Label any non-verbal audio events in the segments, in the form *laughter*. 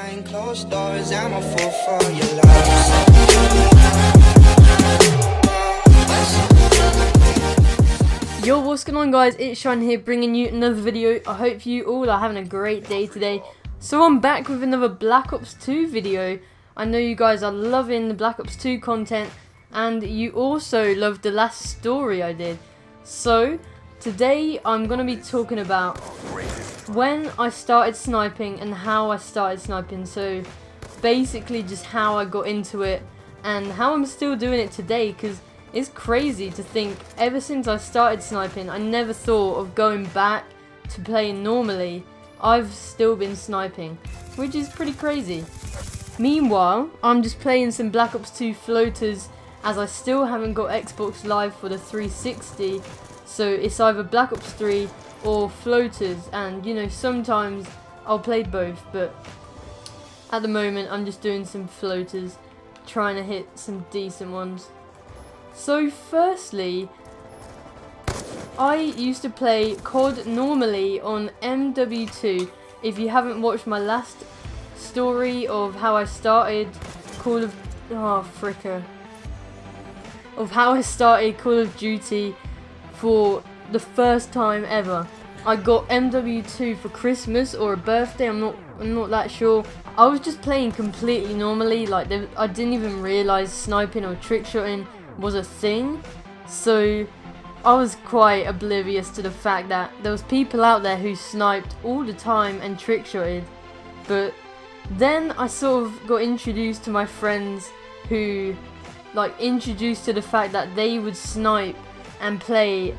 behind closed doors. I'm a fool for your love. Yo, what's going on guys? It's Shine here bringing you another video. I hope you all are having a great day today. So I'm back with another Black Ops 2 video. I know you guys are loving the Black Ops 2 content and you also loved the last story I did. So today I'm going to be talking about when I started sniping and how I started sniping. So basically just how I got into it and how I'm still doing it today because it's crazy to think ever since I started sniping I never thought of going back to playing normally. I've still been sniping, which is pretty crazy. Meanwhile, I'm just playing some Black Ops 2 floaters as I still haven't got Xbox Live for the 360. So it's either Black Ops 3 or floaters and you know sometimes I'll play both but at the moment I'm just doing some floaters trying to hit some decent ones. So firstly, I used to play COD normally on MW2. If you haven't watched my last story of how I started Call of... Oh, fricker. Of how I started Call of Duty for the first time ever. I got MW2 for Christmas or a birthday, I'm not I'm not that sure. I was just playing completely normally, like I didn't even realise sniping or trick shotting was a thing. So I was quite oblivious to the fact that there was people out there who sniped all the time and trick shotted. But then I sort of got introduced to my friends who like introduced to the fact that they would snipe and play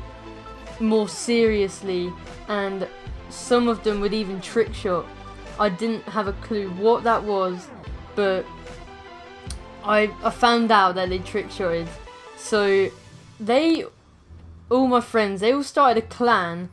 more seriously and some of them would even trick shot. I didn't have a clue what that was but I, I found out that they trick shotted so they, all my friends, they all started a clan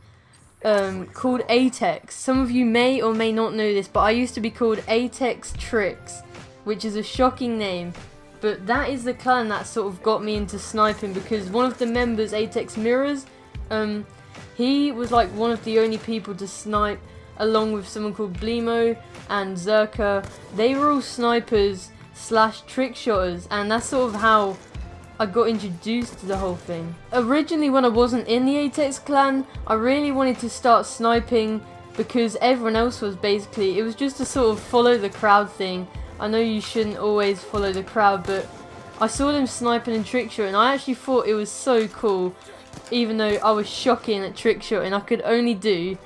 um, called Atex. Some of you may or may not know this, but I used to be called Atex Tricks, which is a shocking name. But that is the clan that sort of got me into sniping because one of the members, Atex Mirrors, um, he was like one of the only people to snipe along with someone called Blimo and Zerka. They were all snipers slash trick shotters and that's sort of how I got introduced to the whole thing. Originally when I wasn't in the Atex clan, I really wanted to start sniping because everyone else was basically, it was just a sort of follow the crowd thing. I know you shouldn't always follow the crowd, but I saw them sniping and trick shot and I actually thought it was so cool even though I was shocking at trick shot and I could only do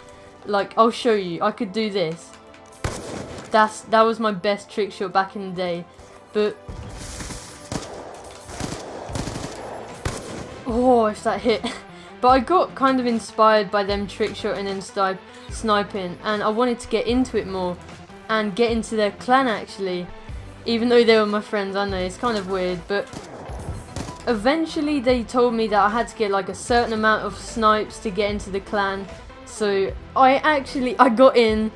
like I'll show you I could do this that's that was my best trick shot back in the day but Oh, if that hit. *laughs* but I got kind of inspired by them trick shotting and snipe sniping, and I wanted to get into it more and get into their clan actually. Even though they were my friends, I know it's kind of weird, but eventually they told me that I had to get like a certain amount of snipes to get into the clan. So I actually I got in,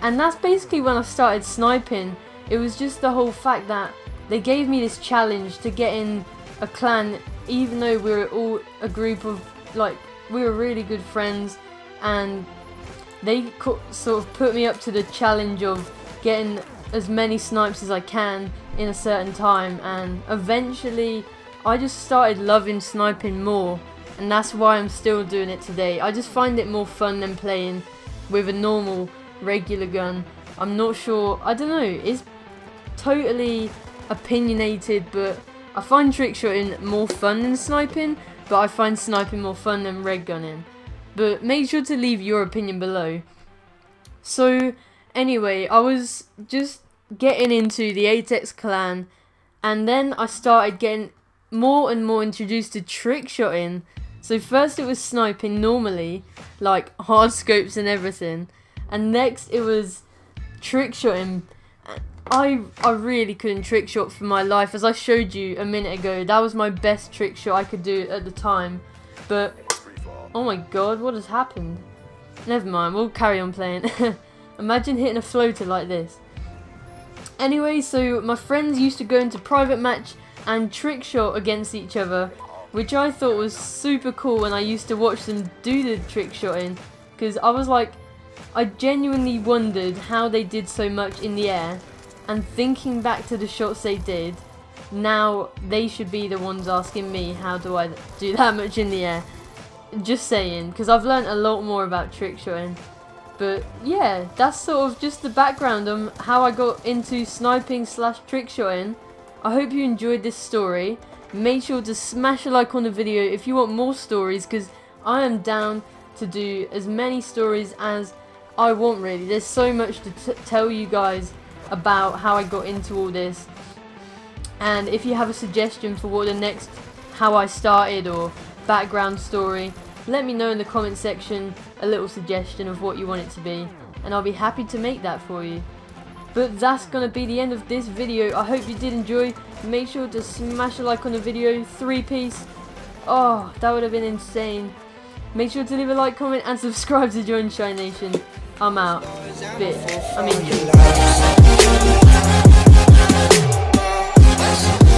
and that's basically when I started sniping. It was just the whole fact that they gave me this challenge to get in a clan even though we were all a group of like we were really good friends and they sort of put me up to the challenge of getting as many snipes as I can in a certain time and eventually I just started loving sniping more and that's why I'm still doing it today. I just find it more fun than playing with a normal regular gun. I'm not sure, I don't know, it's totally opinionated but I find trick shooting more fun than sniping, but I find sniping more fun than red gunning. But make sure to leave your opinion below. So, anyway, I was just getting into the Atex clan, and then I started getting more and more introduced to trick shotting. So first it was sniping normally, like hard scopes and everything, and next it was trick shotting I I really couldn't trick shot for my life as I showed you a minute ago. That was my best trick shot I could do at the time. But oh my god, what has happened? Never mind, we'll carry on playing. *laughs* Imagine hitting a floater like this. Anyway, so my friends used to go into private match and trick shot against each other, which I thought was super cool when I used to watch them do the trick shotting, because I was like, I genuinely wondered how they did so much in the air and thinking back to the shots they did, now they should be the ones asking me how do I do that much in the air. Just saying, because I've learned a lot more about trick shotting. But yeah, that's sort of just the background on how I got into sniping slash trick shotting. I hope you enjoyed this story. Make sure to smash a like on the video if you want more stories because I am down to do as many stories as I want really. There's so much to tell you guys about how I got into all this. And if you have a suggestion for what the next how I started or background story, let me know in the comment section a little suggestion of what you want it to be, and I'll be happy to make that for you. But that's going to be the end of this video. I hope you did enjoy. Make sure to smash a like on the video. Three piece. Oh, that would have been insane. Make sure to leave a like, comment, and subscribe to join Shine Nation. I'm out. Bit. I mean.